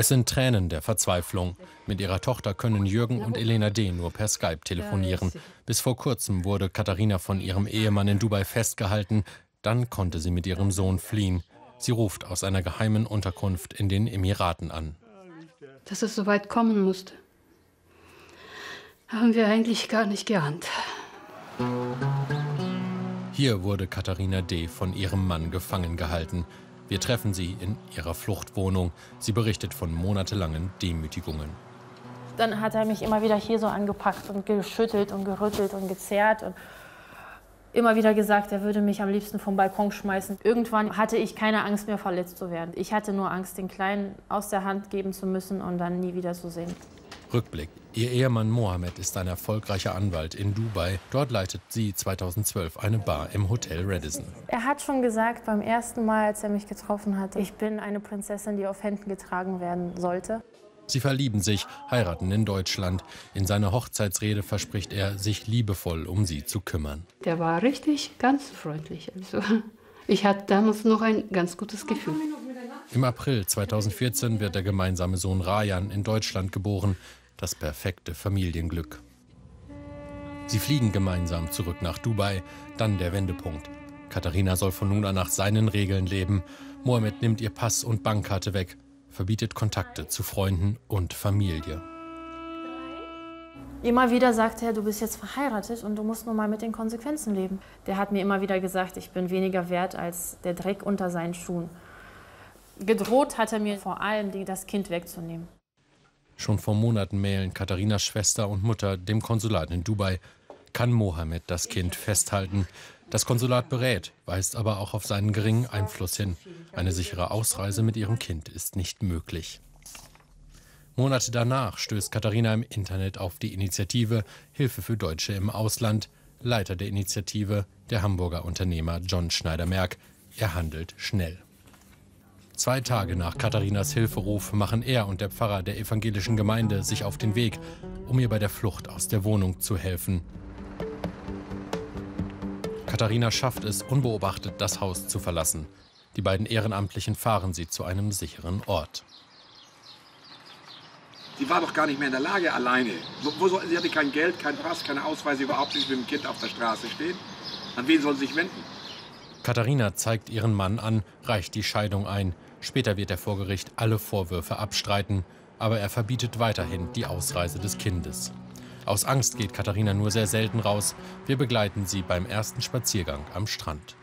Es sind Tränen der Verzweiflung. Mit ihrer Tochter können Jürgen und Elena D. nur per Skype telefonieren. Bis vor kurzem wurde Katharina von ihrem Ehemann in Dubai festgehalten. Dann konnte sie mit ihrem Sohn fliehen. Sie ruft aus einer geheimen Unterkunft in den Emiraten an. Dass es so weit kommen musste, haben wir eigentlich gar nicht geahnt. Hier wurde Katharina D. von ihrem Mann gefangen gehalten. Wir treffen sie in ihrer Fluchtwohnung. Sie berichtet von monatelangen Demütigungen. Dann hat er mich immer wieder hier so angepackt und geschüttelt und gerüttelt und gezerrt und immer wieder gesagt, er würde mich am liebsten vom Balkon schmeißen. Irgendwann hatte ich keine Angst mehr, verletzt zu werden. Ich hatte nur Angst, den Kleinen aus der Hand geben zu müssen und dann nie wieder zu sehen. Rückblick. Ihr Ehemann Mohammed ist ein erfolgreicher Anwalt in Dubai. Dort leitet sie 2012 eine Bar im Hotel Radisson. Er hat schon gesagt beim ersten Mal, als er mich getroffen hat, ich bin eine Prinzessin, die auf Händen getragen werden sollte. Sie verlieben sich, heiraten in Deutschland. In seiner Hochzeitsrede verspricht er, sich liebevoll um sie zu kümmern. Der war richtig ganz freundlich. Also ich hatte damals noch ein ganz gutes Gefühl. Im April 2014 wird der gemeinsame Sohn Rayan in Deutschland geboren das perfekte Familienglück. Sie fliegen gemeinsam zurück nach Dubai, dann der Wendepunkt. Katharina soll von nun an nach seinen Regeln leben. Mohammed nimmt ihr Pass und Bankkarte weg, verbietet Kontakte zu Freunden und Familie. Immer wieder sagt er, du bist jetzt verheiratet und du musst nun mal mit den Konsequenzen leben. Der hat mir immer wieder gesagt, ich bin weniger wert als der Dreck unter seinen Schuhen. Gedroht hat er mir vor allem, das Kind wegzunehmen. Schon vor Monaten mailen Katharinas Schwester und Mutter dem Konsulat in Dubai. Kann Mohammed das Kind festhalten? Das Konsulat berät, weist aber auch auf seinen geringen Einfluss hin. Eine sichere Ausreise mit ihrem Kind ist nicht möglich. Monate danach stößt Katharina im Internet auf die Initiative Hilfe für Deutsche im Ausland. Leiter der Initiative, der Hamburger Unternehmer John Schneider-Merck. Er handelt schnell. Zwei Tage nach Katharinas Hilferuf machen er und der Pfarrer der evangelischen Gemeinde sich auf den Weg, um ihr bei der Flucht aus der Wohnung zu helfen. Katharina schafft es, unbeobachtet das Haus zu verlassen. Die beiden Ehrenamtlichen fahren sie zu einem sicheren Ort. Sie war doch gar nicht mehr in der Lage alleine. Sie hatte kein Geld, kein Pass, keine Ausweise, überhaupt nicht mit dem Kind auf der Straße stehen. An wen soll sie sich wenden? Katharina zeigt ihren Mann an, reicht die Scheidung ein. Später wird er vor Gericht alle Vorwürfe abstreiten, aber er verbietet weiterhin die Ausreise des Kindes. Aus Angst geht Katharina nur sehr selten raus. Wir begleiten sie beim ersten Spaziergang am Strand.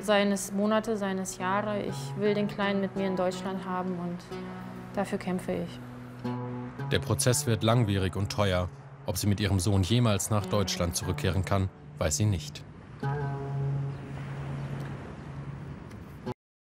Seines Monate, seines Jahre, ich will den Kleinen mit mir in Deutschland haben und dafür kämpfe ich. Der Prozess wird langwierig und teuer. Ob sie mit ihrem Sohn jemals nach Deutschland zurückkehren kann, weiß sie nicht.